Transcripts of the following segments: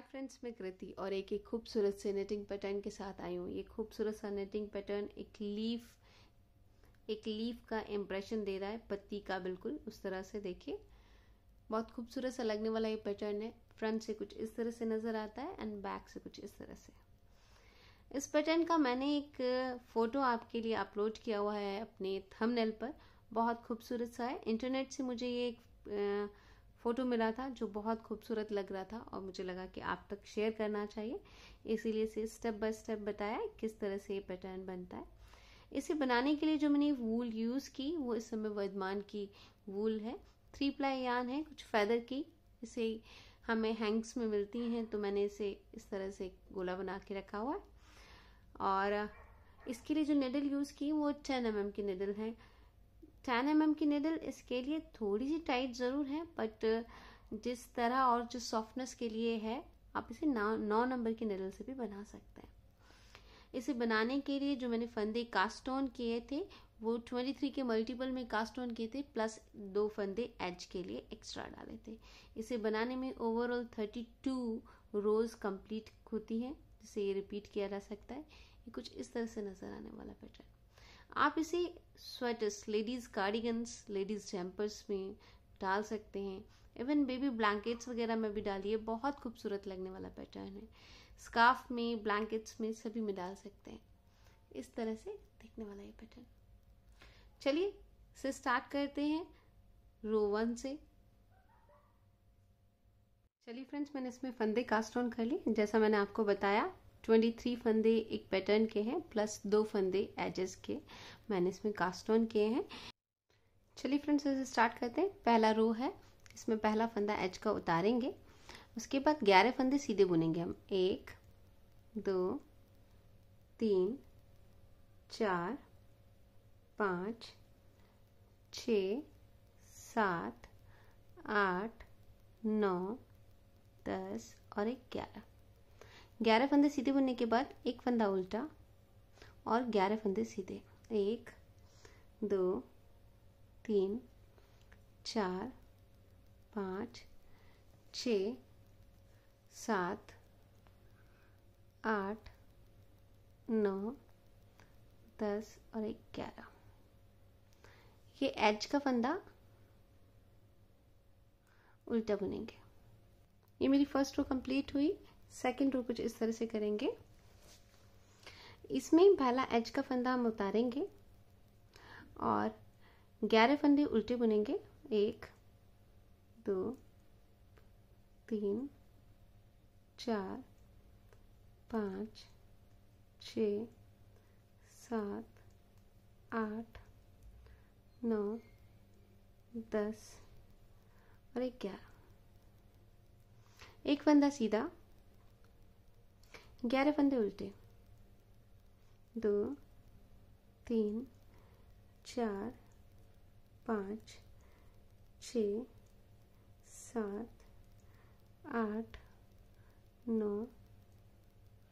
Friends मैं कृति और एक एक खूबसूरत से नेटिंग पैटर्न के साथ आई हूँ। ये खूबसूरत सा नेटिंग पैटर्न एक लीफ एक लीफ का इम्प्रेशन दे रहा है, पत्ती का बिल्कुल, उस तरह से देखिए। बहुत खूबसूरत सा लगने वाला ये पैटर्न है। फ्रंट से कुछ इस तरह से नज़र आता है एंड बैक से कुछ इस तरह से। इस पैटर्न का मैंने एक फ़ोटो आपके लिए अपलोड किया हुआ है अपने थंबनेल पर। बहुत खूबसूरत सा है। इंटरनेट से मुझे ये एक फ़ोटो मिला था जो बहुत खूबसूरत लग रहा था और मुझे लगा कि आप तक शेयर करना चाहिए। इसीलिए इसे स्टेप बाय स्टेप बताया किस तरह से ये पैटर्न बनता है। इसे बनाने के लिए जो मैंने वूल यूज़ की, वो इस समय वर्धमान की वूल है। थ्री प्लाई यान है, कुछ फैदर की। इसे हमें हैंग्स में मिलती हैं तो मैंने इसे इस तरह से गोला बना के रखा हुआ है। और, इसके लिए जो निडल यूज़ की, वो टेन एम की निडल है। टेन एम mm की निडल इसके लिए थोड़ी सी टाइट ज़रूर है बट जिस तरह और जो सॉफ्टनेस के लिए है, आप इसे नौ नंबर की निडल से भी बना सकते हैं। इसे बनाने के लिए जो मैंने फंदे कास्टोन किए थे, वो 23 के मल्टीपल में कास्टोन किए थे प्लस दो फंदे एज के लिए एक्स्ट्रा डाले थे। इसे बनाने में ओवरऑल 32 रोज कंप्लीट होती हैं, जिसे ये रिपीट किया जा सकता है। ये कुछ इस तरह से नज़र आने वाला पैटर्न आप इसे sweaters, ladies cardigans, ladies jumpers में डाल सकते हैं। इवन बेबी ब्लैंकेट्स वगैरह में भी डालिए, बहुत खूबसूरत लगने वाला पैटर्न है। स्काफ में, ब्लैंकेट्स में सभी में डाल सकते हैं। इस तरह से दिखने वाला ये पैटर्न। चलिए, से स्टार्ट करते हैं रो वन से। चलिए फ्रेंड्स, मैंने इसमें फंदे कास्ट ऑन कर ली जैसा मैंने आपको बताया ट्वेंटी थ्री फंदे एक पैटर्न के हैं, प्लस दो फंदे एजेस के मैंने इसमें कास्ट ऑन किए हैं। चलिए फ्रेंड्स इसे स्टार्ट करते हैं। पहला रो है। इसमें पहला फंदा एज का उतारेंगे। उसके बाद ग्यारह फंदे सीधे बुनेंगे हम। एक, दो, तीन, चार, पाँच छ सात, आठ, नौ, दस और एक ग्यारह। ग्यारह फंदे सीधे बुनने के बाद एक फंदा उल्टा और ग्यारह फंदे सीधे। एक, दो, तीन, चार, पाँच छ सात, आठ, नौ, दस और एक ग्यारह। ये एज का फंदा उल्टा बुनेंगे। ये मेरी फ़र्स्ट रो कंप्लीट हुई। सेकेंड रो कुछ इस तरह से करेंगे। इसमें पहला एज का फंदा हम उतारेंगे और ग्यारह फंदे उल्टे बुनेंगे। एक, दो, तीन, चार, पाँच, छ, सात, आठ, नौ, दस और ग्यारह एक फंदा सीधा। ग्यारह फंदे उल्टे। दो, तीन, चार, पाँच, छ, सात, आठ, नौ,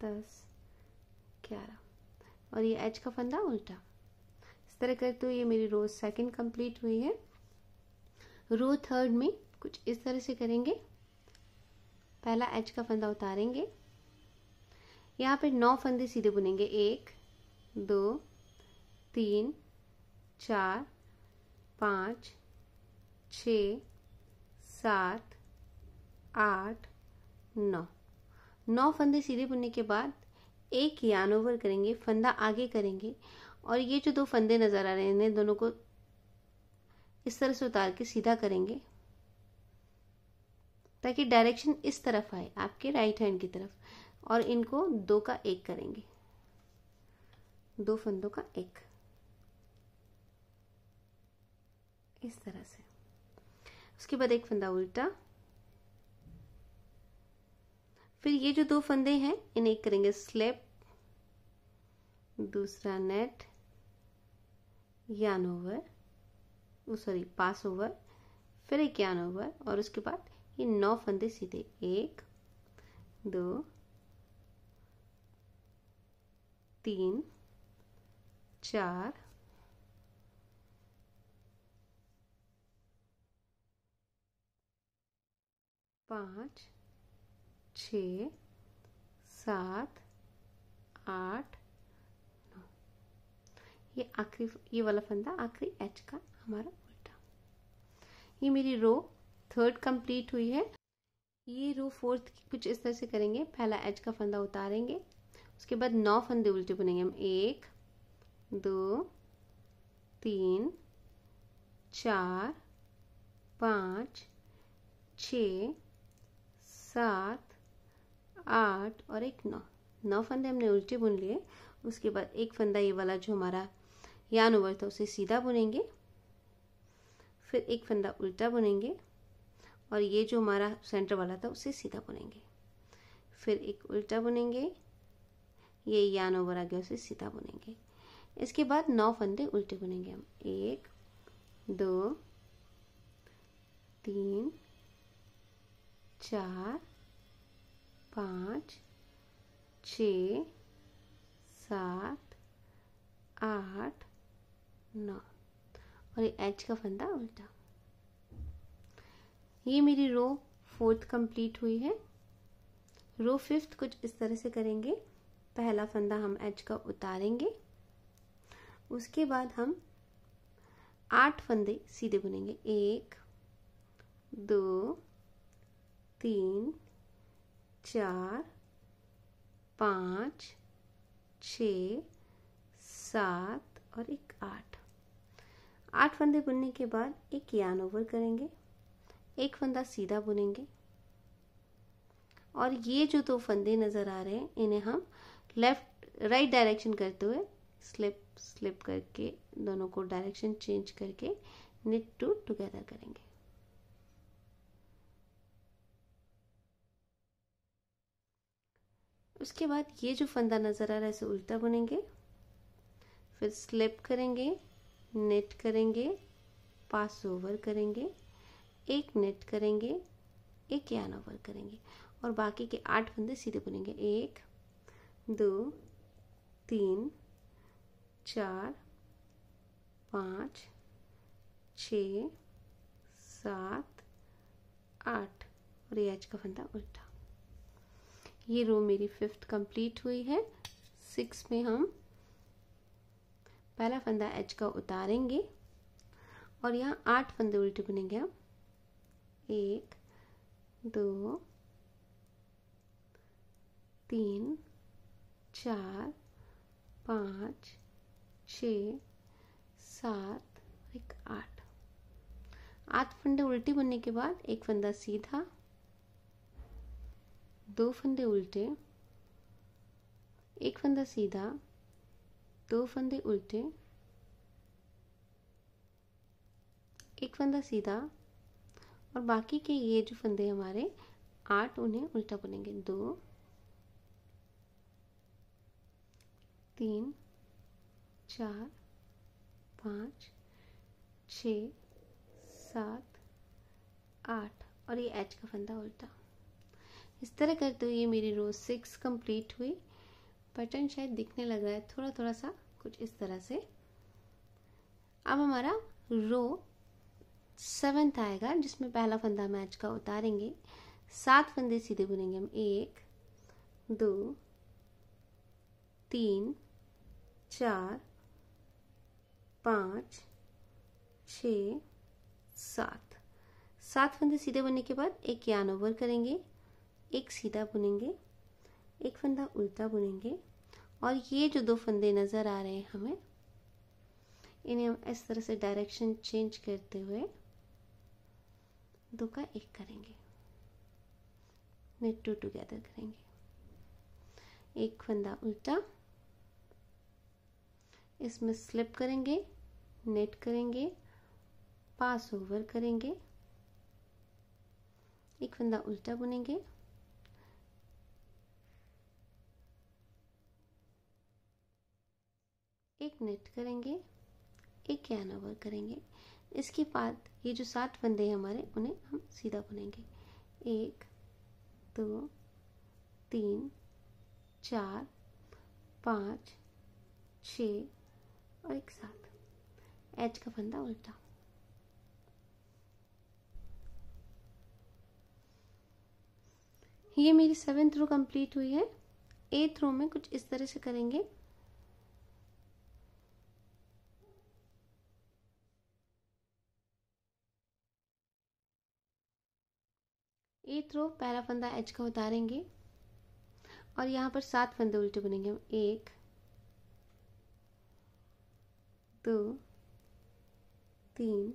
दस, ग्यारह। और ये एच का फंदा उल्टा। इस तरह करते तो ये मेरी रोज सेकंड कंप्लीट हुई है। रो थर्ड में कुछ इस तरह से करेंगे। पहला एच का फंदा उतारेंगे। यहाँ पे नौ फंदे सीधे बुनेंगे। एक, दो, तीन, चार, पाँच, छ, सात, आठ, नौ। नौ फंदे सीधे बुनने के बाद एक यान ओवर करेंगे, फंदा आगे करेंगे। और ये जो दो फंदे नज़र आ रहे हैं दोनों को इस तरह से उतार के सीधा करेंगे, ताकि डायरेक्शन इस तरफ़ आए, आपके राइट हैंड की तरफ़। और इनको दो का एक करेंगे। दो फंदों का एक। इस तरह से। उसके बाद एक फंदा उल्टा। फिर ये जो दो फंदे हैं, इन्हें एक करेंगे स्लेप दूसरा नेट। Yarn over. सॉरी, पास ओवर। फिर एक यान ओवर। और उसके बाद ये नौ फंदे सीधे। एक, दो तीन, चार, पाँच, छ, सात, आठ, नौ। ये आखिरी, ये वाला फंदा आखिरी एच का हमारा उल्टा। ये मेरी रो थर्ड कंप्लीट हुई है। ये रो फोर्थ की कुछ इस तरह से करेंगे। पहला एच का फंदा उतारेंगे। उसके बाद नौ फंदे उल्टे बुनेंगे हम। एक, दो, तीन, चार, पाँच, छ, सात, आठ और एक नौ। नौ फंदे हमने उल्टे बुन लिए। उसके बाद एक फंदा ये वाला जो हमारा यान ओवर था उसे सीधा बुनेंगे। फिर एक फंदा उल्टा बुनेंगे और ये जो हमारा सेंटर वाला था, उसे सीधा बुनेंगे। फिर एक उल्टा बुनेंगे। ये यान ओवर आ गया उसे सीधा बुनेंगे। इसके बाद नौ फंदे उल्टे बुनेंगे हम। एक, दो, तीन, चार, पाँच, छ, सात, आठ, नौ। और ये एच का फंदा उल्टा। ये मेरी रो फोर्थ कंप्लीट हुई है। रो फिफ्थ कुछ इस तरह से करेंगे। पहला फंदा हम एच का उतारेंगे। उसके बाद हम आठ फंदे सीधे बुनेंगे। एक, दो, तीन, चार, पाँच छ सात और एक आठ। आठ फंदे बुनने के बाद एक यान ओवर करेंगे। एक फंदा सीधा बुनेंगे। और ये जो दो तो फंदे नज़र आ रहे हैं, इन्हें हम लेफ़्ट, राइट डायरेक्शन करते हुए स्लिप स्लिप करके, दोनों को डायरेक्शन चेंज करके निट टू टुगेदर करेंगे। उसके बाद ये जो फंदा नज़र आ रहा है, इसे उल्टा बुनेंगे। फिर स्लिप करेंगे नेट करेंगे पास ओवर करेंगे, एक नेट करेंगे, एक यान ओवर करेंगे। और बाकी के आठ फंदे सीधे बुनेंगे। एक दो, तीन, चार, पाँच, छ, सात, आठ। और ये एच का फंदा उल्टा। ये रो मेरी फिफ्थ कंप्लीट हुई है। सिक्स में हम पहला फंदा एच का उतारेंगे। और यहाँ आठ फंदे उल्टे बुनेंगे हम। एक, दो, तीन चार, पाँच, छ, सात, एक आठ। आठ फंदे उल्टी बनने के बाद एक फंदा सीधा, दो फंदे उल्टे, एक फंदा सीधा, दो फंदे उल्टे, एक फंदा सीधा, और बाकी के ये जो फंदे हमारे, आठ उन्हें उल्टा बुनेंगे। दो तीन, चार, पाँच, छ, सात, आठ और ये एच का फंदा उल्टा। इस तरह करते हुए ये मेरी रो सिक्स कंप्लीट हुई पैटर्न शायद दिखने लग रहा है थोड़ा थोड़ा सा कुछ इस तरह से। अब हमारा रो सेवेंथ आएगा, जिसमें पहला फंदा हम मैच का उतारेंगे। सात फंदे सीधे बुनेंगे हम, एक, दो, तीन चार, पाँच, छ, सात। सात फंदे सीधे बनने के बाद एक यान ओवर करेंगे, एक सीधा बुनेंगे, एक फंदा उल्टा बुनेंगे। और ये जो दो फंदे नज़र आ रहे हैं हमें, इन्हें हम इस तरह से डायरेक्शन चेंज करते हुए दो का एक करेंगे। नेट टू टुगेदर करेंगे। एक फंदा उल्टा इसमें स्लिप करेंगे नेट करेंगे पास ओवर करेंगे। एक फंदा उल्टा बुनेंगे। एक नेट करेंगे, एक कैन ओवर करेंगे। इसके बाद ये जो सात फंदे हैं हमारे, उन्हें हम सीधा बुनेंगे। एक, दो, तीन, चार, पाँच, छ और एक सात एच का फंदा उल्टा ये मेरी सेवेंथ रो कंप्लीट हुई है. एथ रो में कुछ इस तरह से करेंगे. एथ रो पहला फंदा एच का उतारेंगे. और यहाँ पर सात फंदे उल्टे बनेंगे. हम एक दो, तीन,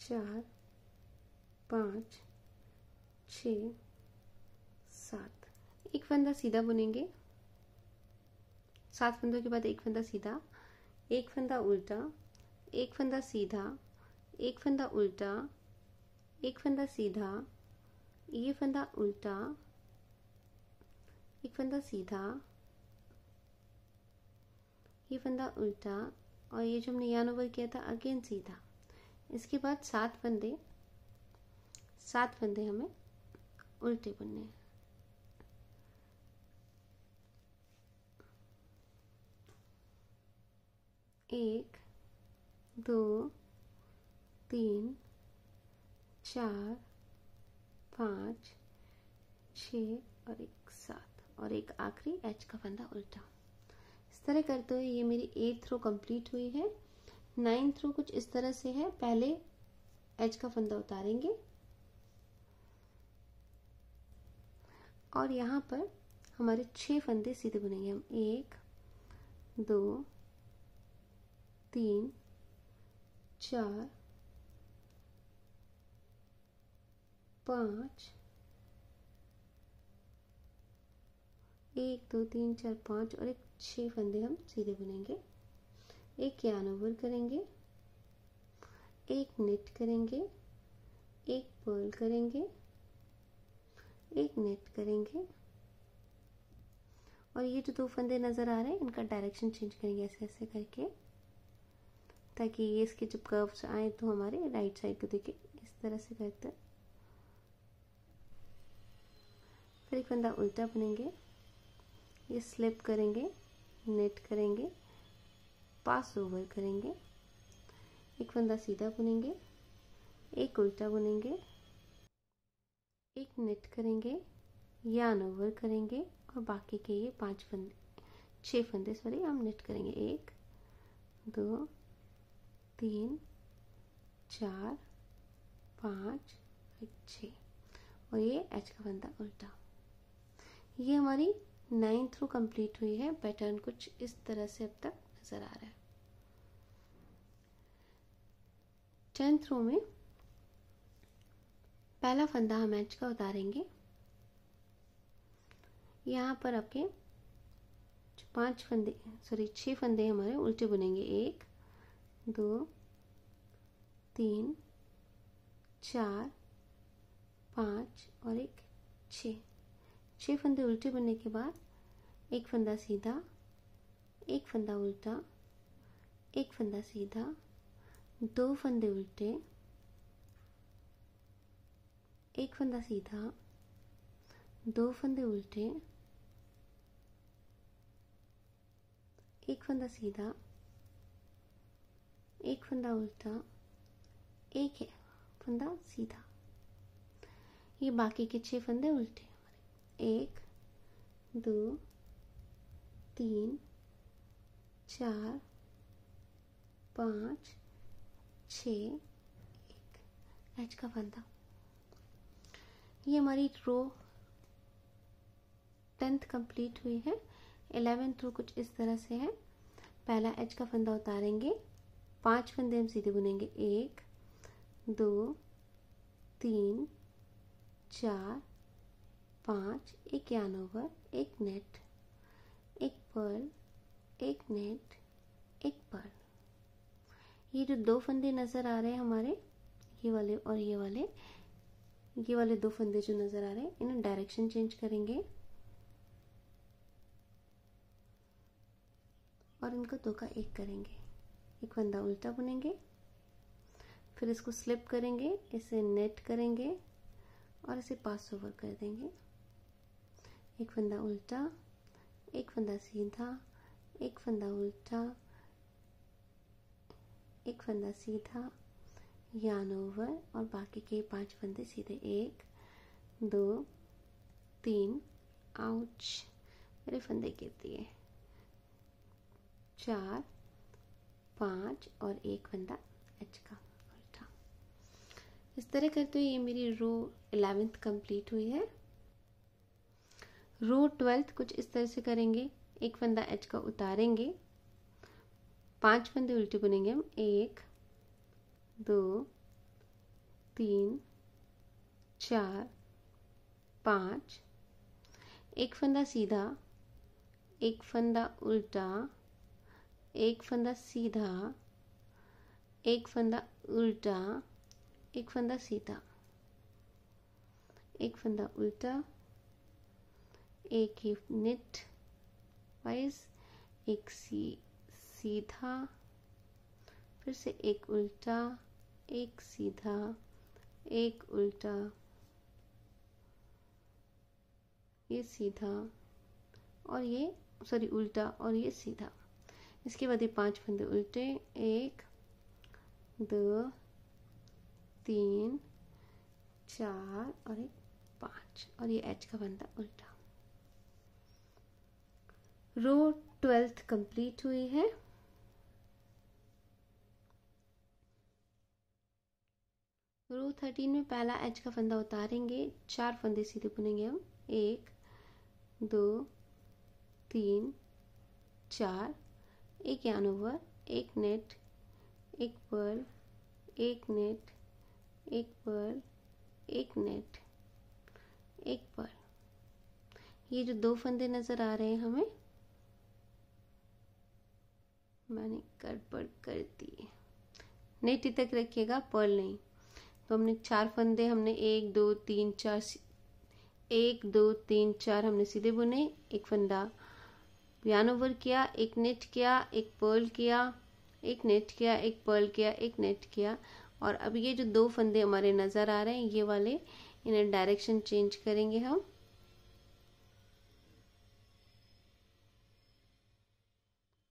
चार, पाँच, छ, सात। एक फंदा सीधा बुनेंगे। सात फंदों के बाद एक फंदा सीधा, एक फंदा उल्टा, एक फंदा सीधा, एक फंदा उल्टा, एक फंदा सीधा, ये फंदा उल्टा, एक फंदा सीधा ये फंदा उल्टा और ये जो हमने यान ओवर किया था अगेन सीधा। इसके बाद सात फंदे सात फंदे हमें उल्टे बुनने हैं। एक, दो, तीन, चार, पाँच, छ और एक सात। और एक आखिरी, एच का फंदा उल्टा। तरह करते हुए ये मेरी एथ रो कंप्लीट हुई है। नाइन्थ रो कुछ इस तरह से है। पहले एच का फंदा उतारेंगे। और यहाँ पर हमारे छह फंदे सीधे बुनेंगे। हम एक, दो, तीन, चार, पाँच एक, दो, तीन, चार, पाँच और एक छः फंदे हम सीधे बुनेंगे। एक यान ओवर करेंगे, एक नेट करेंगे, एक पर्ल करेंगे, एक नेट करेंगे। और ये जो दो फंदे नज़र आ रहे हैं, इनका डायरेक्शन चेंज करेंगे ऐसे ऐसे करके, ताकि ये इसके जब कर्व्स आए तो हमारे राइट साइड को देखे, इस तरह से करते। फिर एक फंदा उल्टा बुनेंगे। ये स्लिप करेंगे नेट करेंगे पास ओवर करेंगे। एक फंदा सीधा बुनेंगे, एक उल्टा बुनेंगे, एक नेट करेंगे यान ओवर करेंगे और बाकी के ये पाँच फंदे छह फंदे सॉरी हम नेट करेंगे। एक, दो, तीन, चार, पाँच छ और ये एच का फंदा उल्टा। ये हमारी नाइन्थ रो कंप्लीट हुई है, पैटर्न कुछ इस तरह से अब तक नज़र आ रहा है। टेंथ रो में पहला फंदा हम एच का उतारेंगे। यहाँ पर आपके पाँच फंदे सॉरी छह फंदे हमारे उल्टे बुनेंगे। एक, दो, तीन, चार, पाँच और एक छ छह फंदे उल्टे बनने के बाद, एक फंदा सीधा, एक फंदा उल्टा, एक फंदा सीधा, दो फंदे उल्टे, एक फंदा सीधा, दो फंदे उल्टे, एक फंदा सीधा, एक फंदा उल्टा, एक है, फंदा सीधा। ये बाकी के छह फंदे उल्टे। एक, दो, तीन, चार, पाँच, छ, एक। एच का फंदा ये हमारी रो टेंथ कंप्लीट हुई है। एलेवेंथ रो कुछ इस तरह से है। पहला एच का फंदा उतारेंगे। पाँच फंदे हम सीधे बुनेंगे। एक, दो, तीन, चार पाँच, एक यान ओवर एक नेट, एक पर्ल एक नेट, एक पर्ल ये जो दो फंदे नज़र आ रहे हैं हमारे, ये वाले और ये वाले ये वाले दो फंदे जो नज़र आ रहे हैं, इन्हें डायरेक्शन चेंज करेंगे। और इनको दो का एक करेंगे। एक फंदा उल्टा बुनेंगे, फिर इसको स्लिप करेंगे, इसे नेट करेंगे और इसे पास ओवर कर देंगे। एक फंदा उल्टा, एक फंदा सीधा, एक फंदा उल्टा, एक फंदा सीधा यान ओवर और बाकी के पाँच फंदे सीधे एक, दो, तीन आउच मेरे फंदे गिरती है चार, पाँच और एक फंदा एच का उल्टा। इस तरह करते हुए ये मेरी रो एलेवेंथ कंप्लीट हुई है। रो ट्वेल्थ कुछ इस तरह से करेंगे। एक फंदा एच का उतारेंगे। पाँच फंदे उल्टे बुनेंगे हम। एक, दो, तीन, चार, पाँच। एक फंदा सीधा, एक फंदा उल्टा, एक फंदा सीधा, एक फंदा उल्टा, एक फंदा सीधा। एक फंदा उल्टा एक ही निट वाइज, एक सी, सीधा, फिर से एक उल्टा, एक सीधा, एक उल्टा, ये सीधा, और ये, सॉरी, उल्टा और ये सीधा। इसके बाद ये पाँच फंदे उल्टे, एक, दो, तीन, चार और एक पाँच, और ये एच का फंदा उल्टा। रो ट्वेल्थ कंप्लीट हुई है। रो थर्टीन में पहला एच का फंदा उतारेंगे, चार फंदे सीधे बुनेंगे हम, एक, दो, तीन, चार, एक यान ओवर एक नेट एक पर्ल एक नेट एक पर्ल एक नेट एक पर्ल ये जो दो फंदे नज़र आ रहे हैं हमें मैंने गड़बड़ कर दी नेटी तक रखिएगा पर्ल नहीं। तो हमने चार फंदे, हमने एक, दो, तीन, चार एक, दो, तीन, चार हमने सीधे बुने, एक फंदा। यान ओवर किया, एक नेट किया, एक पर्ल किया, एक नेट किया, एक पर्ल किया, एक नेट किया। और अब ये जो दो फंदे हमारे नज़र आ रहे हैं, ये वाले, इन्हें डायरेक्शन चेंज करेंगे हम।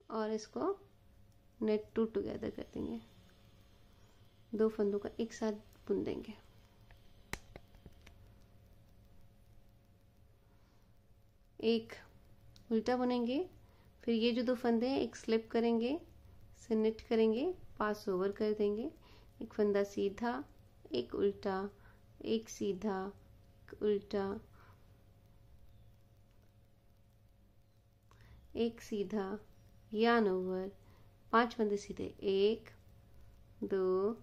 और इसको नेट टू टुगेदर कर देंगे। दो फंदों का एक साथ बुन देंगे। एक उल्टा बुनेंगे, फिर ये जो दो फंदे हैं, एक स्लिप करेंगे से निट करेंगे पास ओवर कर देंगे। एक फंदा सीधा, एक उल्टा, एक सीधा, एक उल्टा, एक सीधा यान ओवर पाँच फंदे सीधे। एक, दो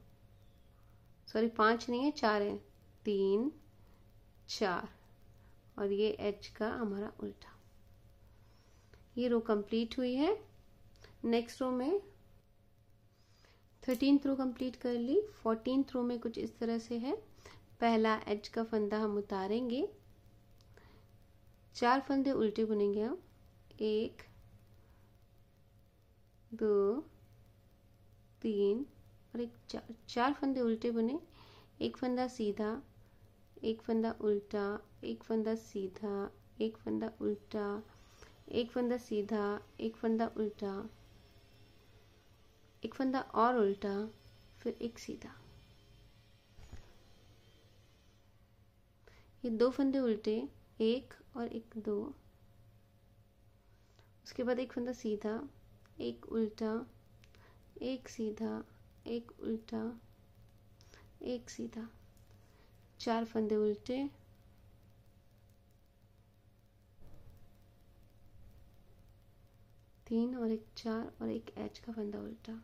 सॉरी पाँच नहीं है, चार है। तीन, चार। और ये एच का हमारा उल्टा। ये रो कंप्लीट हुई है। नेक्स्ट रो में थर्टीन रो कंप्लीट कर ली। फोर्टीन रो में कुछ इस तरह से है। पहला एच का फंदा हम उतारेंगे। चार फंदे उल्टे बुनेंगे हम। एक दो, तीन और एक चार चार फंदे उल्टे बने। एक फंदा सीधा, एक फंदा उल्टा, एक फंदा सीधा, एक फंदा उल्टा, एक फंदा सीधा, एक फंदा उल्टा, एक फंदा और उल्टा, फिर एक सीधा। ये दो फंदे उल्टे, एक और एक दो। उसके बाद एक फंदा सीधा एक उल्टा, एक सीधा, एक उल्टा, एक सीधा। चार फंदे उल्टे। तीन और एक चार और एक एच का फंदा उल्टा।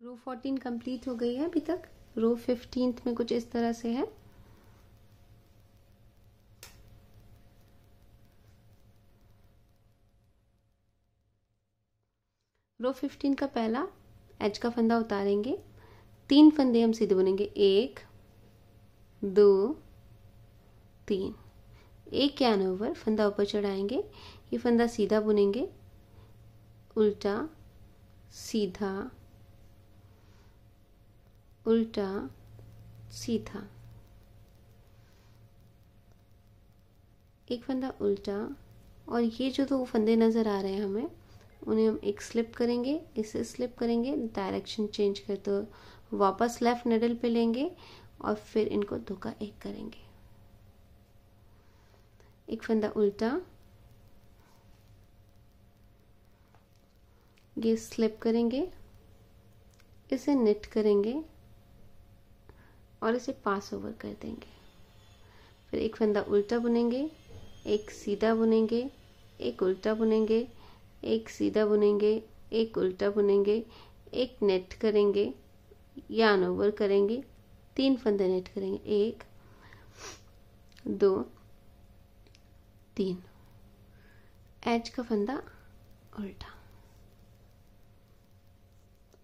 रो फोर्टीन कंप्लीट हो गई है अभी तक। रो फिफ्टींथ में कुछ इस तरह से है। रो फिफ्टीन का पहला एच का फंदा उतारेंगे। तीन फंदे हम सीधे बुनेंगे। एक, दो, तीन। एक कैन ओवर फंदा ऊपर चढ़ाएँगे। ये फंदा सीधा बुनेंगे। उल्टा, सीधा उल्टा, सीधा। एक फंदा उल्टा, और ये जो दो तो फंदे नज़र आ रहे हैं हमें उन्हें हम एक स्लिप करेंगे, इसे स्लिप करेंगे डायरेक्शन चेंज कर तो वापस लेफ़्ट निडल पे लेंगे और फिर इनको धोखा एक करेंगे। एक फंदा उल्टा। ये स्लिप करेंगे, इसे निट करेंगे और इसे पास ओवर कर देंगे। फिर एक फंदा उल्टा बुनेंगे, एक सीधा बुनेंगे, एक उल्टा बुनेंगे एक सीधा बुनेंगे, एक उल्टा बुनेंगे, एक नेट करेंगे यान ओवर करेंगे, तीन फंदे नेट करेंगे, एक, दो, तीन। एज का फंदा उल्टा।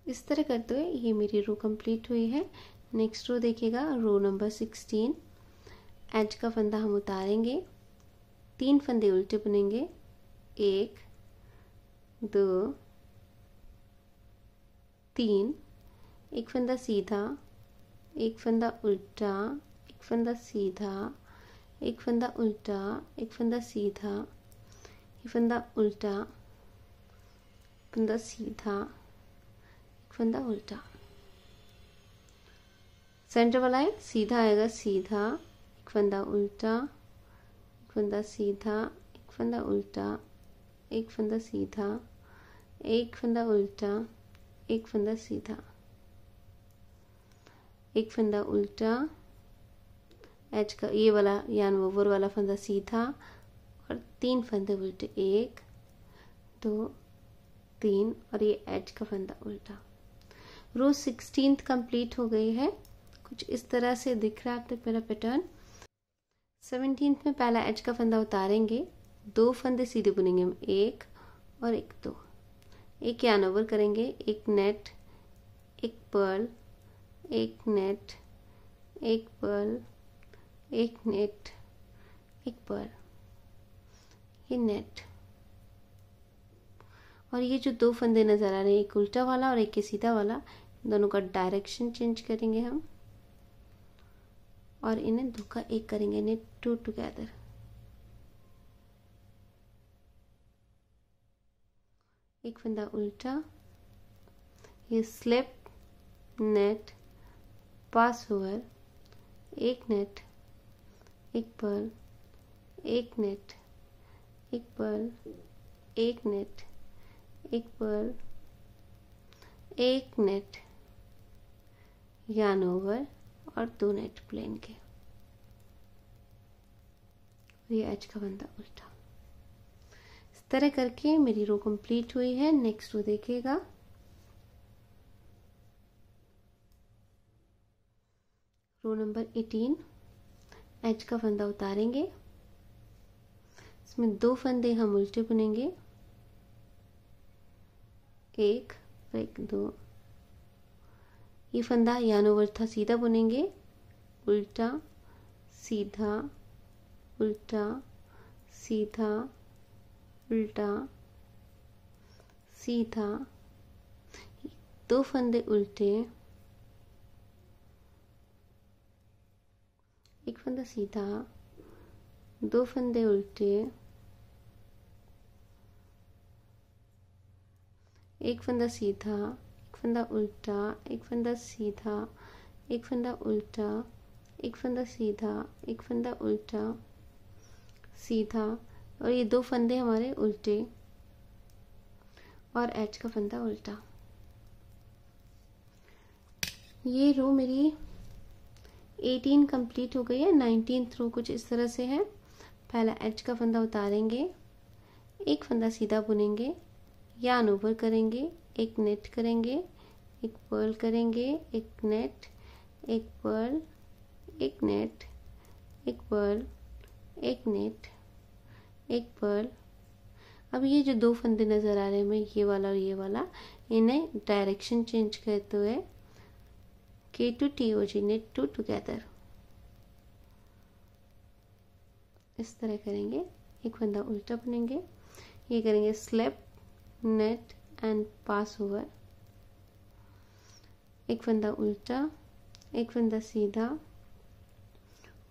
इस तरह करते हुए ये मेरी रो कंप्लीट हुई है। नेक्स्ट रो देखिएगा रो नंबर सिक्सटीन एज का फंदा हम उतारेंगे, तीन फंदे उल्टे बुनेंगे, एक दो तीन एक फंदा सीधा एक फंदा उल्टा एक फंदा सीधा एक फंदा उल्टा एक फंदा सीधा एक फंदा उल्टा फंदा सीधा एक फंदा उल्टा सेंटर वाला है सीधा आएगा सीधा एक फंदा उल्टा एक फंदा सीधा एक फंदा उल्टा एक फंदा सीधा एक फंदा उल्टा, एक फंदा सीधा। एक फंदा उल्टा एच का ये वाला, यान ओवर वाला फंदा सीधा, और तीन फंदे उल्टे, एक, दो, तीन, और ये एच का फंदा उल्टा। रोज सिक्सटीन कंप्लीट हो गई है। कुछ इस तरह से दिख रहा है मेरा पैटर्न सेवनटीन में पहला एच का फंदा उतारेंगे। दो फंदे सीधे बुनेंगे हम, एक और एक दो। एक यान ओवर करेंगे, एक नेट, एक पर्ल, एक नेट, एक पर्ल, एक नेट, एक पर ये नेट। और ये जो दो फंदे नज़र आ रहे हैं, एक उल्टा वाला और एक सीधा वाला, दोनों का डायरेक्शन चेंज करेंगे हम। और इन्हें धोखा एक करेंगे इन्हें टू टुगेदर एक फंदा उल्टा, ये स्लिप नेट पास ओवर एक नेट एक पर्ल एक नेट एक पर्ल एक नेट एक पर्ल एक नेट यान ओवर और दो नेट प्लेन के। ये एच का बंदा उल्टा। तरह करके मेरी रो कंप्लीट हुई है। नेक्स्ट रो देखिएगा। रो नंबर एटीन एच का फंदा उतारेंगे। इसमें दो फंदे हम उल्टे बुनेंगे। एक एक, दो। ये फंदा यानो था सीधा बुनेंगे। उल्टा, सीधा उल्टा, सीधा उल्टा, सीधा, दो फंदे उल्टे, एक फंदा सीधा, दो फंदे उल्टे, एक फंदा सीधा, एक फंदा उल्टा, एक फंदा सीधा, एक फंदा उल्टा, एक फंदा सीधा, एक फंदा उल्टा, सीधा और ये दो फंदे हमारे उल्टे और एच का फंदा उल्टा। ये रो मेरी एटीन कंप्लीट हो गई है नाइनटीन थ्रू कुछ इस तरह से है। पहला एच का फंदा उतारेंगे, एक फंदा सीधा बुनेंगे या अनोवर करेंगे, एक नेट करेंगे, एक पर्ल करेंगे, एक नेट एक पर्ल एक नेट एक पर्ल एक नेट एक पर्ल अब ये जो दो फंदे नज़र आ रहे हैं, मैं ये वाला और ये वाला, इन्हें डायरेक्शन चेंज करते हुए K to TOG knit two together इस तरह करेंगे। एक फंदा उल्टा बुनेंगे। ये करेंगे slip knit and pass over एक फंदा उल्टा, एक फंदा सीधा,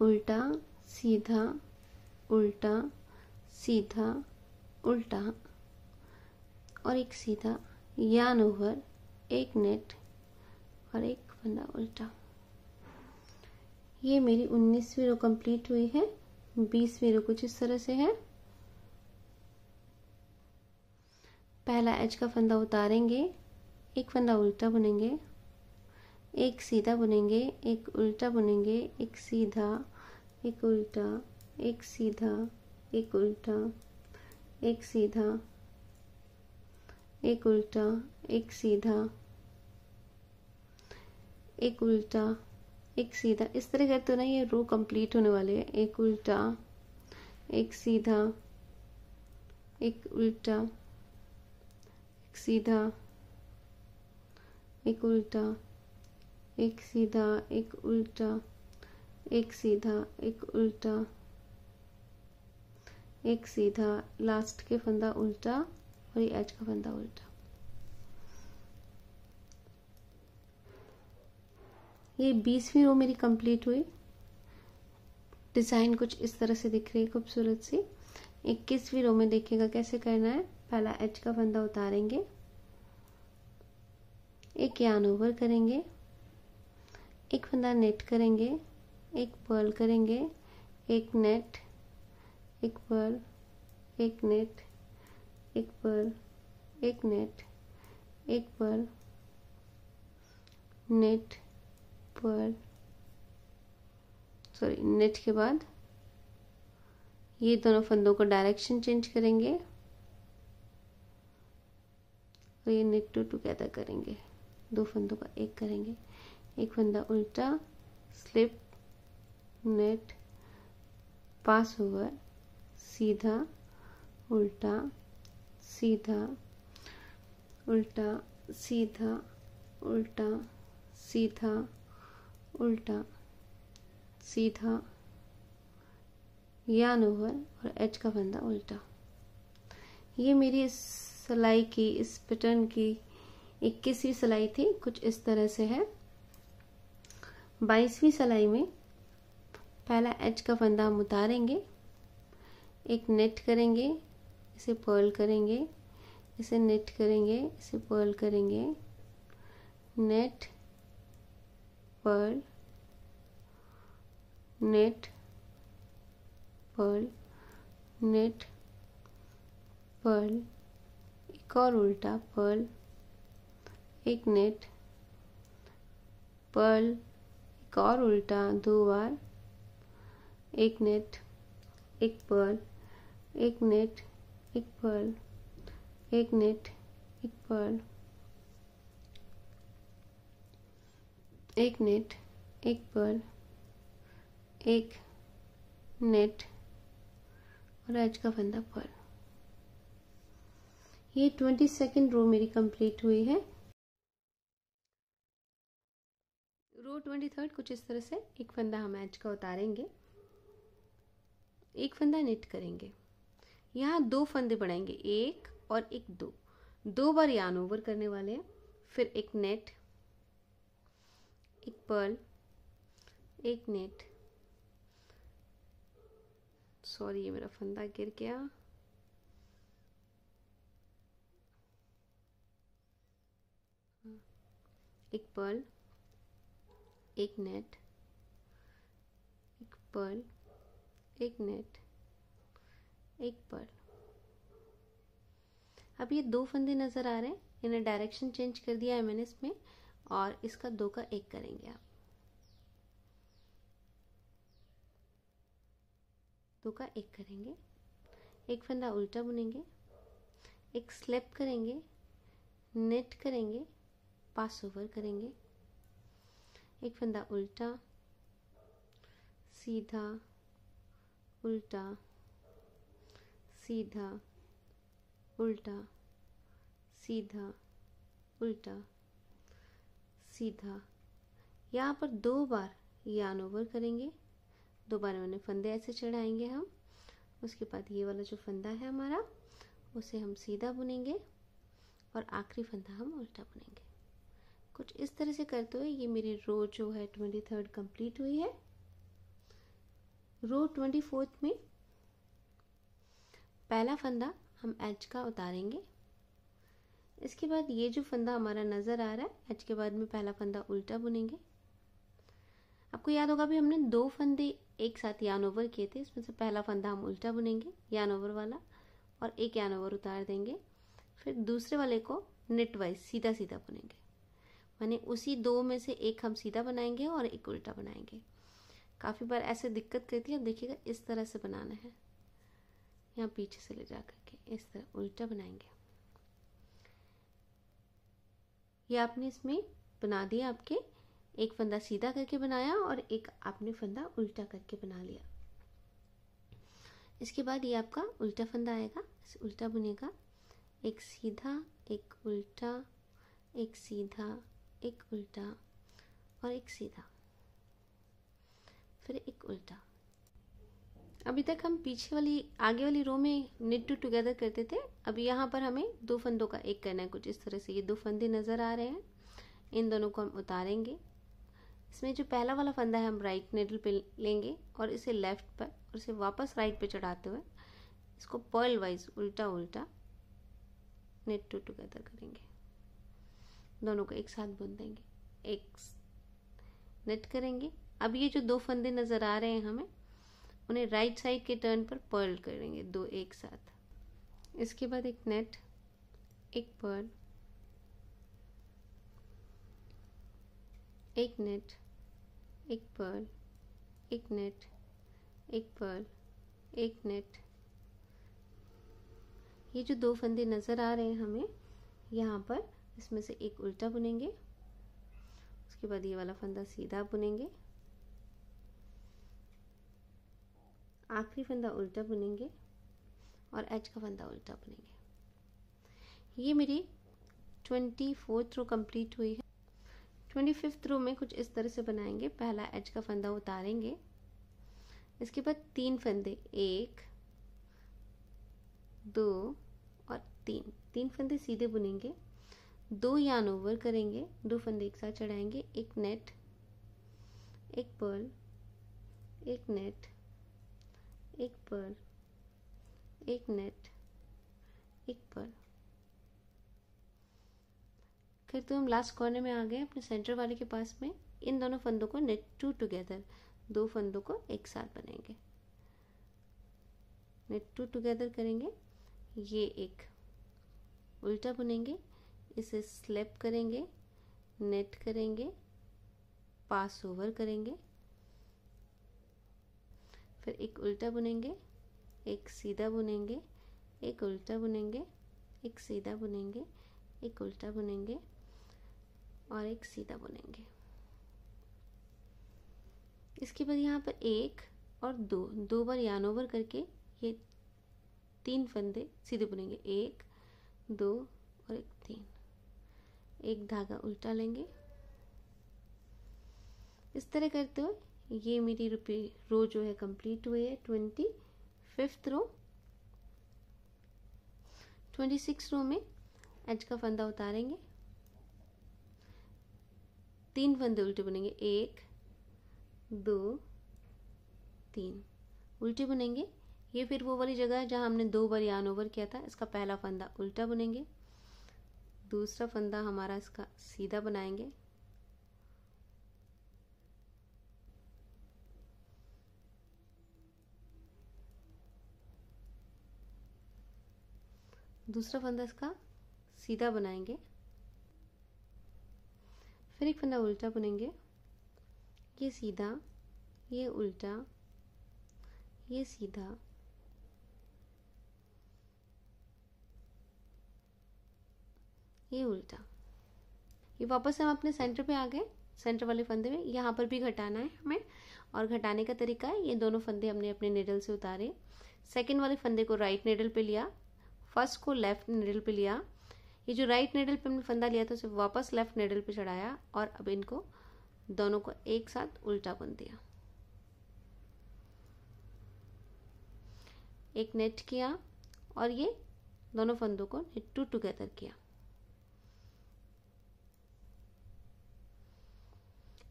उल्टा सीधा, उल्टा। सीधा उल्टा और एक सीधा यान ओवर एक नेट और एक फंदा उल्टा। ये मेरी उन्नीसवीं रो कंप्लीट हुई है, बीसवीं रो कुछ इस तरह से है। पहला एज का फंदा उतारेंगे, एक फंदा उल्टा बुनेंगे, एक सीधा बुनेंगे, एक उल्टा बुनेंगे, एक सीधा, एक उल्टा, एक सीधा। एक उल्टा, एक सीधा, एक उल्टा, एक सीधा, एक उल्टा, एक सीधा। इस तरह करते हो ना ये रो कंप्लीट होने वाले है। एक उल्टा, एक सीधा, एक उल्टा, एक सीधा, एक उल्टा, एक सीधा, एक उल्टा, एक सीधा, एक उल्टा। एक सीधा लास्ट के फंदा उल्टा और ये एज का फंदा उल्टा। ये बीसवीं रो मेरी कंप्लीट हुई। डिज़ाइन कुछ इस तरह से दिख रही है खूबसूरत सी। इक्कीसवीं रो में देखिएगा कैसे करना है। पहला एच का फंदा उतारेंगे। एक यान ओवर करेंगे। एक फंदा नेट करेंगे। एक पर्ल करेंगे। एक नेट एक पर एक नेट एक पर एक नेट एक पर नेट पर सॉरी नेट के बाद ये दोनों फंदों को डायरेक्शन चेंज करेंगे और ये नेट टू टुगेदर करेंगे। दो फंदों का एक करेंगे। एक फंदा उल्टा स्लिप नेट पास ओवर सीधा, उल्टा सीधा उल्टा सीधा उल्टा सीधा उल्टा, सीधा यान ओवर और एच का फंदा उल्टा। ये मेरी इस सिलाई की, इस पैटर्न की इक्कीसवीं सिलाई थी, कुछ इस तरह से है। बाईसवीं सिलाई में पहला एच का फंदा हम उतारेंगे। एक नेट करेंगे, इसे पर्ल करेंगे, इसे नेट करेंगे, इसे पर्ल करेंगे। Knit purl knit purl knit purl एक और उल्टा पर्ल एक नेट पर्ल एक और उल्टा, दो बार। एक नेट एक पर्ल एक नेट एक पर्ल एक नेट एक पर्ल एक नेट एक पर्ल एक नेट और एज का फंदा पर्ल ये ट्वेंटी सेकेंड रो मेरी कंप्लीट हुई है। रो ट्वेंटी थर्ड कुछ इस तरह से, एक फंदा हम एज का उतारेंगे, एक फंदा नेट करेंगे। यहाँ दो फंदे बढ़ाएँगे एक और एक दो। दो बार यान ओवर करने वाले हैं, फिर एक नेट एक पर्ल एक नेट सॉरी ये मेरा फंदा गिर गया। एक पर्ल एक नेट एक पर्ल एक नेट एक पर्ल अब ये दो फंदे नज़र आ रहे हैं, इन्हें डायरेक्शन चेंज कर दिया है मैंने इसमें और इसका दो का एक करेंगे आप। दो का एक करेंगे, एक फंदा उल्टा बुनेंगे, एक स्लेप करेंगे नेट करेंगे पास ओवर करेंगे, एक फंदा उल्टा, सीधा, उल्टा सीधा, उल्टा सीधा उल्टा, सीधा। यहाँ पर दो बार यान ओवर करेंगे। दो बार मैंने फंदे ऐसे चढ़ाएँगे हम। उसके बाद ये वाला जो फंदा है हमारा, उसे हम सीधा बुनेंगे और आखिरी फंदा हम उल्टा बुनेंगे। कुछ इस तरह से करते हुए ये मेरी रो जो है ट्वेंटी थर्ड कंप्लीट हुई है। रो ट्वेंटी फोर्थ में पहला फंदा हम एज का उतारेंगे। इसके बाद ये जो फंदा हमारा नज़र आ रहा है एच के बाद में पहला फंदा उल्टा बुनेंगे। आपको याद होगा भी हमने दो फंदे एक साथ यान ओवर किए थे। इसमें से पहला फंदा हम उल्टा बुनेंगे यान ओवर वाला, और एक यान ओवर उतार देंगे। फिर दूसरे वाले को नेट वाइज सीधा सीधा बुनेंगे। माने उसी दो में से एक हम सीधा बनाएँगे और एक उल्टा बनाएँगे। काफ़ी बार ऐसे दिक्कत करती है, देखिएगा, इस तरह से बनाना है। यहाँ पीछे से ले जा करके इस तरह उल्टा बनाएँगे। ये आपने इसमें बना दिया, आपके एक फंदा सीधा करके बनाया और एक आपने फंदा उल्टा करके बना लिया। इसके बाद ये आपका उल्टा फंदा आएगा उल्टा बुनेगा। एक सीधा, एक उल्टा, एक सीधा, एक उल्टा और एक सीधा। फिर एक उल्टा। अभी तक हम पीछे वाली, आगे वाली रो में निट टू टुगेदर करते थे। अभी यहाँ पर हमें दो फंदों का एक करना है। कुछ इस तरह से ये दो फंदे नज़र आ रहे हैं। इन दोनों को हम उतारेंगे। इसमें जो पहला वाला फंदा है, हम राइट नेडल पे लेंगे और इसे लेफ़्ट पर, और इसे वापस राइट पे चढ़ाते हुए इसको पर्ल वाइज उल्टा उल्टा नेट टू टुगेदर करेंगे। दोनों को एक साथ बुन देंगे। एक नेट करेंगे। अब ये जो दो फंदे नज़र आ रहे हैं हमें उन्हें राइट साइड के टर्न पर पर्ल करेंगे, दो एक साथ। इसके बाद एक नेट एक पर्ल एक नेट एक पर्ल एक नेट एक पर्ल एक नेट ये जो दो फंदे नज़र आ रहे हैं हमें, यहाँ पर इसमें से एक उल्टा बुनेंगे, उसके बाद ये वाला फंदा सीधा बुनेंगे। आखिरी फंदा उल्टा बुनेंगे और एच का फंदा उल्टा बुनेंगे। ये मेरी ट्वेंटी फोर्थ रो कंप्लीट हुई है। ट्वेंटी फिफ्थ रो में कुछ इस तरह से बनाएँगे। पहला एच का फंदा उतारेंगे। इसके बाद तीन फंदे, एक, दो और तीन। तीन फंदे सीधे बुनेंगे। दो यान ओवर करेंगे। दो फंदे एक साथ चढ़ाएँगे। एक नेट एक पर्ल एक नेट एक पर, एक नेट एक पर। फिर तो हम लास्ट कॉर्नर में आ गए अपने सेंटर वाले के पास में। इन दोनों फंदों को नेट टू टुगेदर दो फंदों को एक साथ बनेंगे नेट टू टुगेदर करेंगे, ये एक उल्टा बुनेंगे, इसे स्लेप करेंगे नेट करेंगे पास ओवर करेंगे। फिर एक उल्टा बुनेंगे, एक सीधा बुनेंगे, एक उल्टा बुनेंगे, एक सीधा बुनेंगे, एक उल्टा बुनेंगे और एक सीधा बुनेंगे। इसके बाद यहाँ पर एक और दो दो बार यान ओवर करके ये तीन फंदे सीधे बुनेंगे। एक, दो और एक तीन। एक धागा उल्टा लेंगे। इस तरह करते हुए ये मेरी रो जो है कंप्लीट हुई है। Twenty fifth row twenty six row में एज का फंदा उतारेंगे। तीन फंदे उल्टे बनेंगे। एक, दो, तीन। उल्टे बुनेंगे। ये फिर वो वाली जगह है जहाँ हमने दो बार यान ओवर किया था। इसका पहला फंदा उल्टा बुनेंगे। दूसरा फंदा हमारा इसका सीधा बनाएँगे। दूसरा फंदा इसका सीधा बनाएँगे। फिर एक फंदा उल्टा बुनेंगे। ये सीधा, ये उल्टा, ये सीधा। ये उल्टा। ये वापस हम अपने सेंटर पे आ गए सेंटर वाले फंदे में। यहाँ पर भी घटाना है हमें, और घटाने का तरीका है, ये दोनों फंदे हमने अपने निडल से उतारे। सेकंड वाले फंदे को राइट निडल पे लिया। फ़र्स्ट को लेफ़्ट निडल पे लिया। ये जो राइट नेडल पे हमने फंदा लिया था, उसे वापस लेफ़्ट नेडल पे चढ़ाया और अब इनको दोनों को एक साथ उल्टा बुन दिया। एक नेट किया और ये दोनों फंदों को नेट टू टुगेदर किया।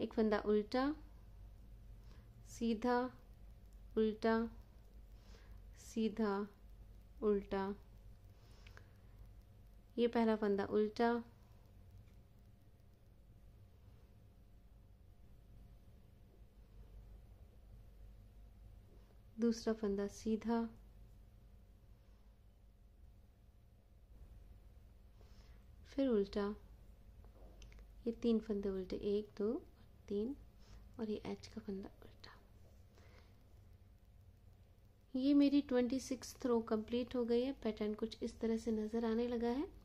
एक फंदा उल्टा, सीधा उल्टा सीधा उल्टा। ये पहला फंदा उल्टा। दूसरा फंदा सीधा। फिर उल्टा। ये तीन फंदे उल्टे, एक, दो, तीन, और ये एच का फंदा उल्टा। ये मेरी ट्वेंटी सिक्स थ्रो कंप्लीट हो गई है, पैटर्न कुछ इस तरह से नज़र आने लगा है।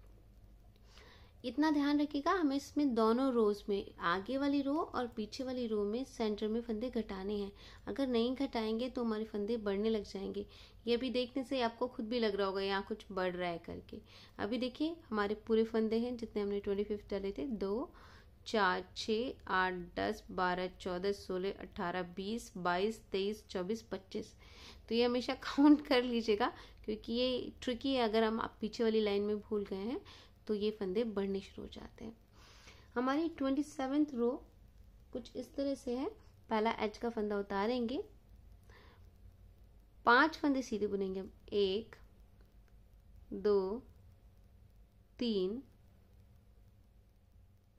इतना ध्यान रखिएगा, हमें इसमें दोनों रोज में, आगे वाली रो और पीछे वाली रो में सेंटर में फंदे घटाने हैं। अगर नहीं घटाएँगे तो हमारे फंदे बढ़ने लग जाएँगे। ये भी देखने से आपको खुद भी लग रहा होगा, यहाँ कुछ बढ़ रहा है करके। अभी देखिए, हमारे पूरे फंदे हैं, जितने हमने ट्वेंटी फिफ्थ डाले थे। दो, चार, छः, आठ, दस, बारह, चौदह, सोलह अट्ठारह बीस, बाईस, तेईस, चौबीस, पच्चीस। तो ये हमेशा काउंट कर लीजिएगा, क्योंकि ये ट्रिकी है, अगर हम आप पीछे वाली लाइन में भूल गए हैं। तो ये फंदे बढ़ने शुरू हो जाते हैं। हमारी ट्वेंटी सेवेंथ रो कुछ इस तरह से है। पहला एच का फंदा उतारेंगे। पाँच फंदे सीधे बुनेंगे हम। एक, दो, तीन,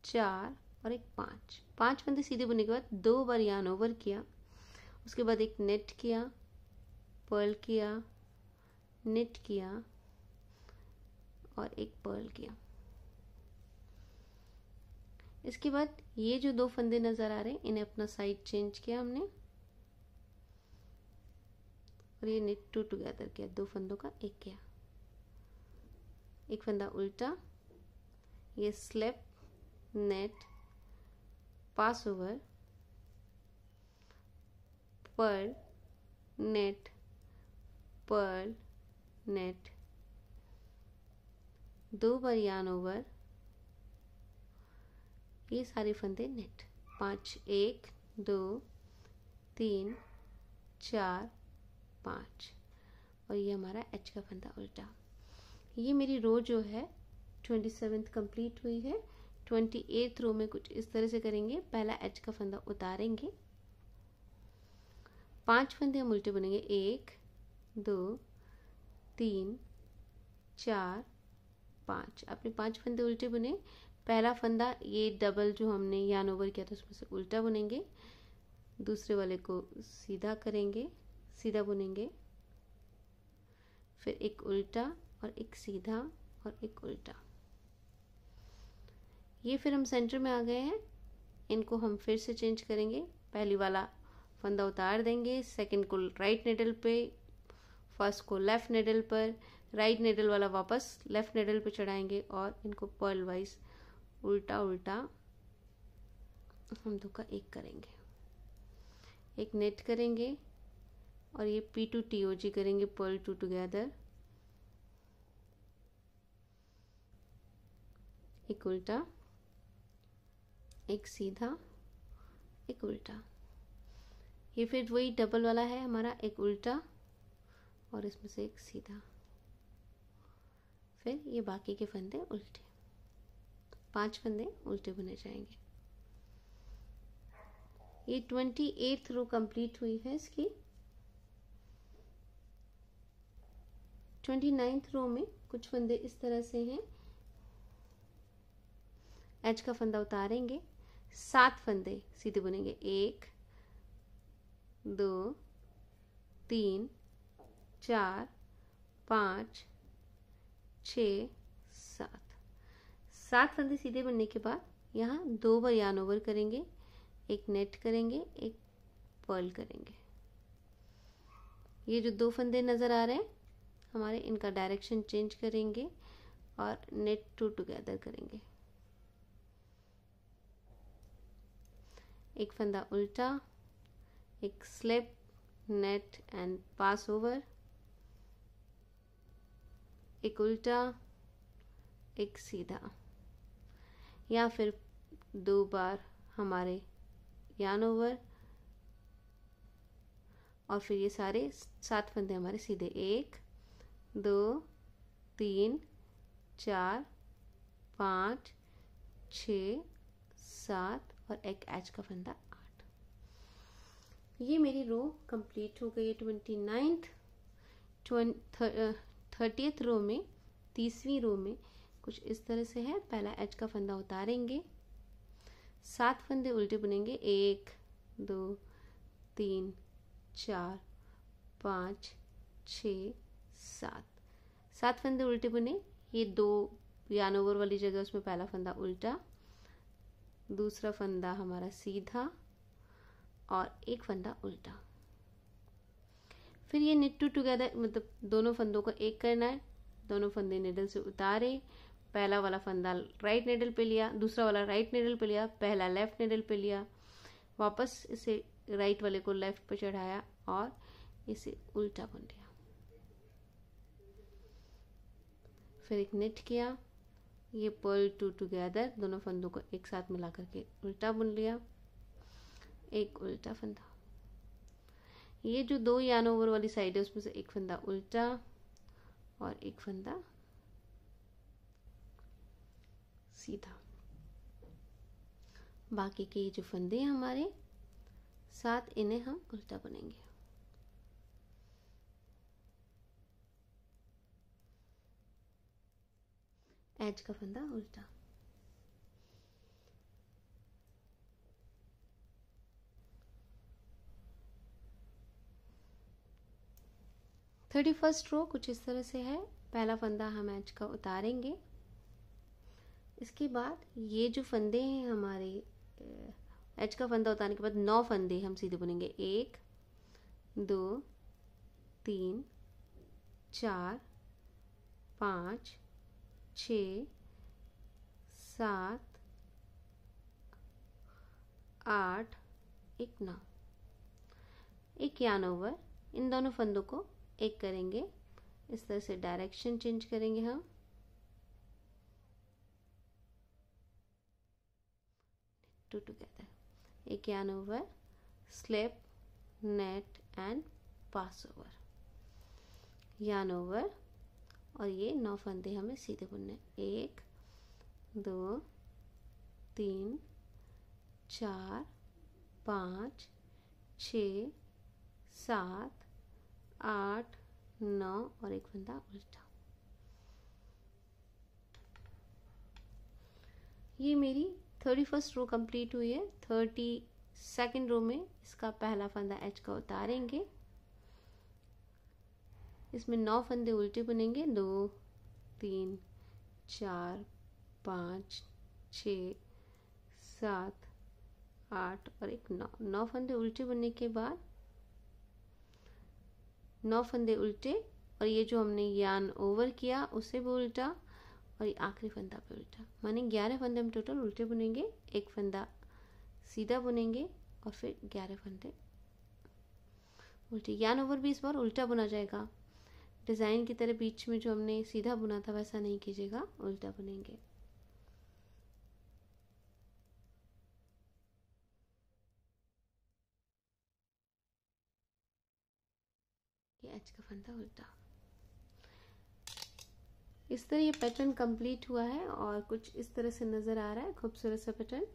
चार और एक पाँच। पाँच फंदे सीधे बुनने के बाद दो बार यान ओवर किया। उसके बाद एक नेट किया पर्ल किया नेट किया और एक पर्ल किया। इसके बाद ये जो दो फंदे नज़र आ रहे हैं, इन्हें अपना साइड चेंज किया हमने। और ये नेट टू टुगेदर किया, दो फंदों का एक किया। एक फंदा उल्टा, ये slip knit pass over purl knit purl knit दो बार यान ओवर ये सारे फंदे नेट पाँच, एक, दो, तीन, चार, पाँच. और ये हमारा एच का फंदा उल्टा. ये मेरी रो जो है ट्वेंटी सेवेंथ कंप्लीट हुई है. ट्वेंटी एथ रो में कुछ इस तरह से करेंगे. पहला एच का फंदा उतारेंगे. पाँच फंदे हम उल्टे बनेंगे. एक, दो, तीन, चार पाँच। आपने पाँच फंदे उल्टे बुने। पहला फंदा, ये डबल जो हमने यान ओवर किया था, उसमें से उल्टा बुनेंगे। दूसरे वाले को सीधा करेंगे, सीधा बुनेंगे। फिर एक उल्टा और एक सीधा और एक उल्टा। ये फिर हम सेंटर में आ गए हैं। इनको हम फिर से चेंज करेंगे। पहली वाला फंदा उतार देंगे। सेकंड को राइट नेडल पे फ़र्स्ट को लेफ़्ट नेडल पर। राइट नेडल वाला वापस, लेफ़्ट नेडल पे चढ़ाएँगे और इनको पर्ल वाइज उल्टा उल्टा हम दो का एक करेंगे। एक नेट करेंगे और ये P two T O G करेंगे, पर्ल टू टुगेदर एक उल्टा, एक सीधा, एक उल्टा। ये फिर वही डबल वाला है हमारा, एक उल्टा और इसमें से एक सीधा। फिर ये बाकी के फंदे उल्टे। पाँच फंदे उल्टे बुने जाएँगे। ये ट्वेंटी एट रो कंप्लीट हुई है इसकी। ट्वेंटी नाइन्थ रो में कुछ फंदे इस तरह से हैं। एच का फंदा उतारेंगे। सात फंदे सीधे बुनेंगे। एक, दो, तीन, चार, पाँच छ सात। सात फंदे सीधे बनने के बाद यहाँ दो बार यान ओवर करेंगे, एक नेट करेंगे, एक पर्ल करेंगे। ये जो दो फंदे नज़र आ रहे हैं, हमारे इनका डायरेक्शन चेंज करेंगे और नेट टू टुगेदर करेंगे। एक फंदा उल्टा, एक slip knit and pass over एक उल्टा, एक सीधा। या फिर दो बार हमारे यान ओवर और फिर ये सारे सात फंदे हमारे सीधे। एक, दो, तीन, चार, पाँच, छ, सात और एक एच का फंदा आठ। ये मेरी रो कंप्लीट हो गई है ट्वेंटी नाइन्थ थर्टियथ रो में, तीसवीं रो में कुछ इस तरह से है। पहला एच का फंदा उतारेंगे। सात फंदे उल्टे बुनेंगे। एक, दो, तीन, चार, पाँच छ सात। सात फंदे उल्टे बुने। ये दो यान ओवर वाली जगह उसमें पहला फंदा उल्टा, दूसरा फंदा हमारा सीधा और एक फंदा उल्टा। फिर ये निट टू टुगेदर मतलब दोनों फंदों को एक करना है। दोनों फंदे निडल से उतारे। पहला वाला फंदा राइट निडल पे लिया, दूसरा वाला राइट निडल पे लिया, पहला लेफ़्ट निडल पे लिया। वापस इसे राइट वाले को लेफ़्ट पे चढ़ाया और इसे उल्टा बुन लिया फिर एक निट किया। ये पर्ल टू टुगेदर दोनों फंदों को एक साथ मिला करके उल्टा बुन लिया। एक उल्टा फंदा। ये जो दो यान ओवर वाली साइड है, उसमें से एक फंदा उल्टा और एक फंदा सीधा। बाकी के ये जो फंदे हैं हमारे साथ इन्हें हम उल्टा बनेंगे। एज का फंदा उल्टा। थर्टी फ़र्स्ट रो कुछ इस तरह से है। पहला फंदा हम एच का उतारेंगे। इसके बाद ये जो फंदे हैं हमारे एच का फंदा उतारने के बाद नौ फंदे हम सीधे बुनेंगे। एक, दो, तीन, चार, पाँच छ सात, आठ, एक, नौ। एक यान ओवर इन दोनों फंदों को एक करेंगे, इस तरह से डायरेक्शन चेंज करेंगे हम। टू टुगेदर एक yarn over slip knit and pass over yarn over और ये नौ फंदे हमें सीधे बुनने एक, दो, तीन, चार, पाँच, छ, सात आठ, नौ और एक फंदा उल्टा। ये मेरी थर्टी फ़र्स्ट रो कंप्लीट हुई है। थर्टी सेकेंड रो में इसका पहला फंदा एच का उतारेंगे। इसमें नौ फंदे उल्टे बुनेंगे। दो, तीन, चार, पाँच, छ, सात, आठ और एक नौ। नौ फंदे उल्टे बुनने के बाद नौ फंदे उल्टे और ये जो हमने यान ओवर किया, उसे भी उल्टा और ये आखिरी फंदा पे उल्टा। माने ग्यारह फंदे हम टोटल उल्टे बुनेंगे, एक फंदा सीधा बुनेंगे और फिर ग्यारह फंदे उल्टे। यान ओवर भी इस बार उल्टा बुना जाएगा। डिज़ाइन की तरह बीच में जो हमने सीधा बुना था, वैसा नहीं कीजिएगा, उल्टा बुनेंगे। एच का फंदा उल्टा। इस तरह ये पैटर्न कंप्लीट हुआ है और कुछ इस तरह से नज़र आ रहा है, खूबसूरत सा पैटर्न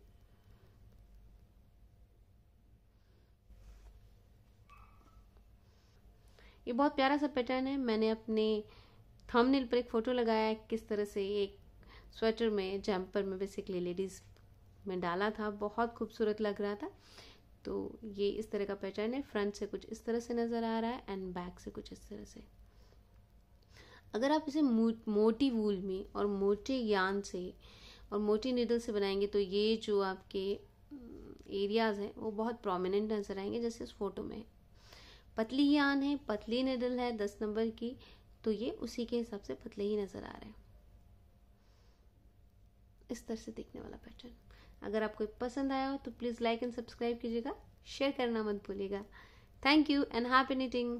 ये बहुत प्यारा सा पैटर्न है। मैंने अपने थंबनेल पर एक फ़ोटो लगाया है, किस तरह से एक स्वेटर में जैम्पर में बेसिकली लेडीज़ में डाला था। बहुत खूबसूरत लग रहा था। तो ये इस तरह का पैटर्न है। फ्रंट से कुछ इस तरह से नज़र आ रहा है एंड बैक से कुछ इस तरह से। अगर आप इसे मोटी वूल में और मोटे यान से और मोटी नीडल से बनाएँगे तो ये जो आपके एरियाज़ हैं, वो बहुत प्रोमिनेंट नज़र आएँगे, जैसे इस फ़ोटो में। पतली यान है, पतली निडल है दस नंबर की तो ये उसी के हिसाब से पतले ही नज़र आ रहे हैं। इस तरह से दिखने वाला पैटर्न अगर आपको पसंद आया हो तो प्लीज़ लाइक एंड सब्सक्राइब कीजिएगा। शेयर करना मत भूलिएगा। Thank you and happy knitting